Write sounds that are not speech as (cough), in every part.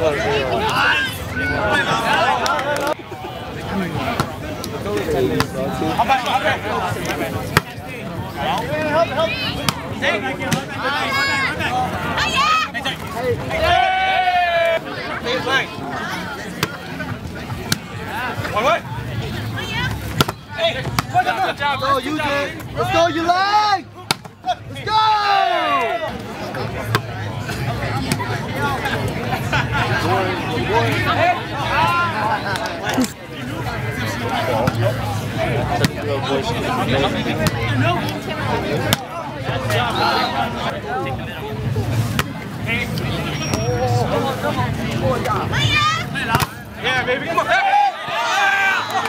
One way. Hey, good job, bro. Good job. Let's go, you like. Let's go. Yeah, baby, come on. Hey!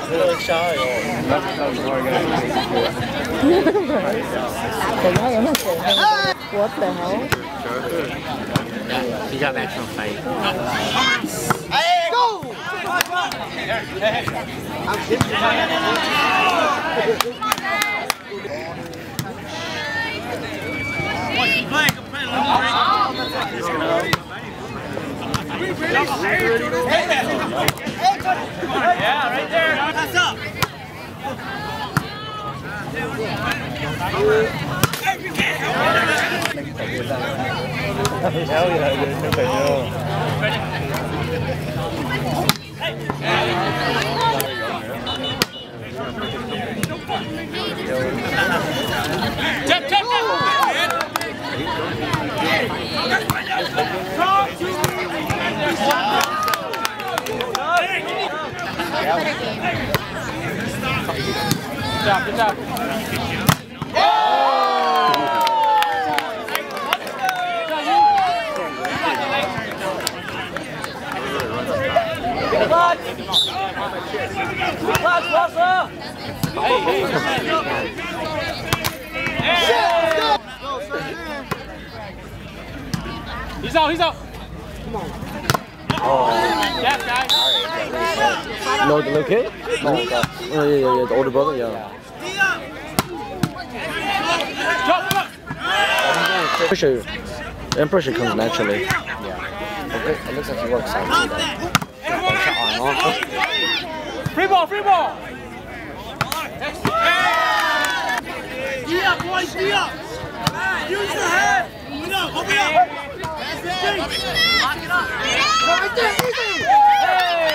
Really shy. That's how you are going to What the hell? got that trophy. Yes! Hey, go! Yeah, right there. That's up. Kéo gì lại đến nước phải chưa? Chết chết Good job, good job. He's out, he's out. Come on. Oh. Yeah, guys. No, the little kid? No. Oh, yeah, yeah, yeah, the older brother, yeah. Pressure. And pressure comes naturally. Yeah. Okay. It looks like he works out. Free ball, free ball. Be up, up. Use your head. Open up, open up. Lock it up. Right there, easy. Hey.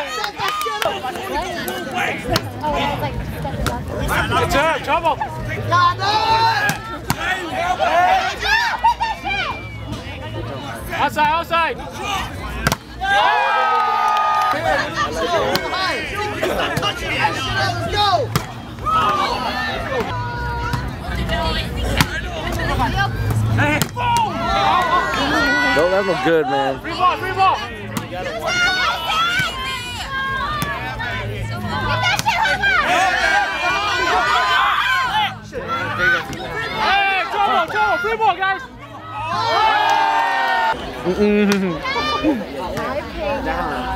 Oh, yeah, like step it up. Good job, trouble. Got it. Outside, outside. Yeah. No, that looked good, man. Free ball, guys. (laughs) (laughs) Mm -hmm.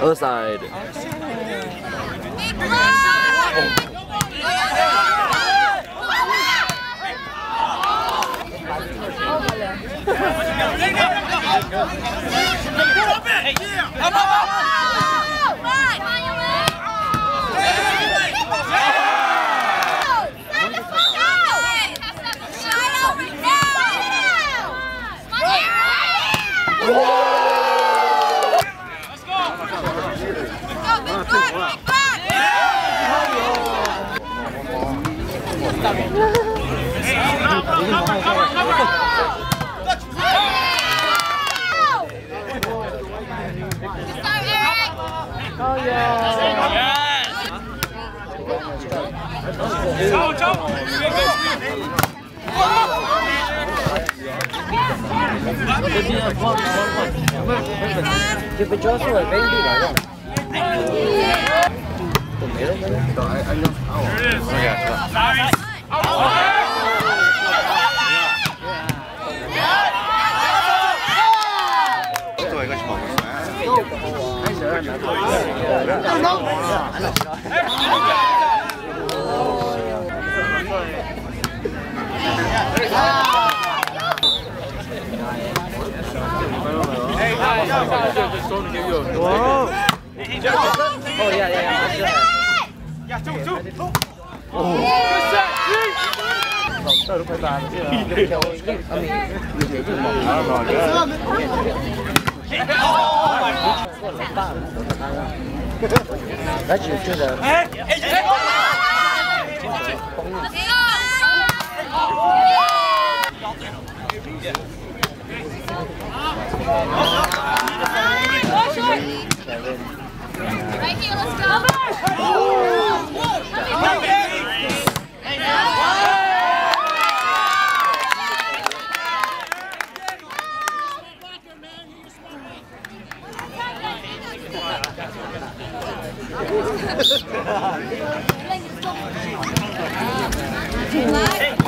Other side. Oh. Oh yeah. Yes. Go, jump. Give it Joshua, baby, right? Tomato, I know. There it is. Oh my gosh. Wow. Oh yeah, yeah, yeah. Yeah, two, two, two. Thôi lúc phải bàn Đã chịu chưa giờ Right here, let's go.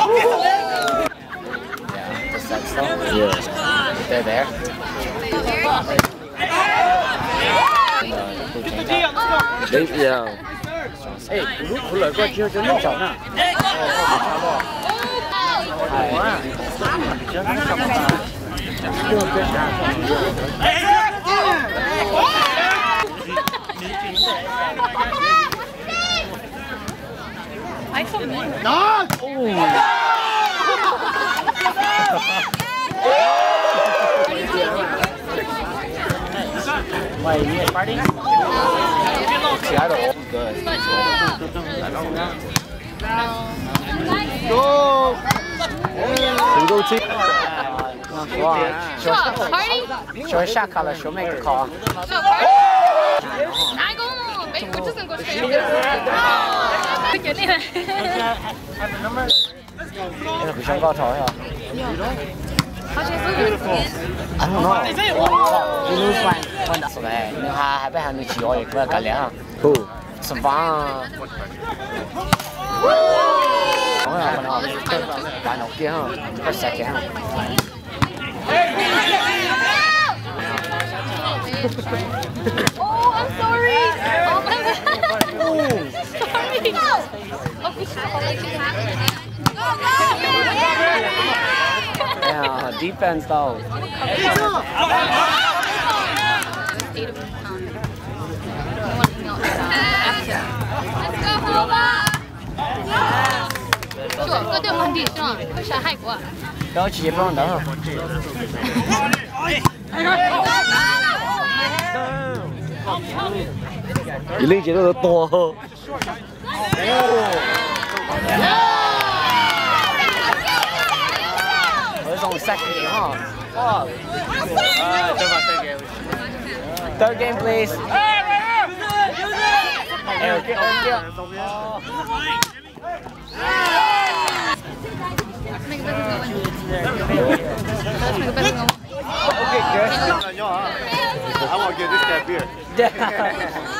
Yeah, just like so. Yeah. They're there. Đấy giờ. Ê, lúc của lời qua chưa cho nó chọn à. Hay quá. Chết nó Chưa cái sao. Ê. Nice. No! Oh. Wait, you guys party? See, I don't hold good. I don't know. Go! Single team. Wow. Short shot, Carla. She'll make a call. Shot, Cái chẳng có thói hả? Anh không nói. Đi lưu quan. Quan đã sổ này. Nếu hà hai bé hà nữ chỉ hỏi về cả lẽ hả? Ừ. Sổ vã. Nói là mình hỏi. Bạn học kia hả? Có sạch kia hả? Oh, I'm sorry. Now, defense though. Sure, có được mình đi rồi, có sợ hay quá. Đó chỉ giúp bọn đó. Lý chỉ nó to. Oh, it's only second game, huh? Fuck. Uh, it's about third game. Third game, please. Eric, get over here. Okay, good. I want to get this guy beer. (laughs)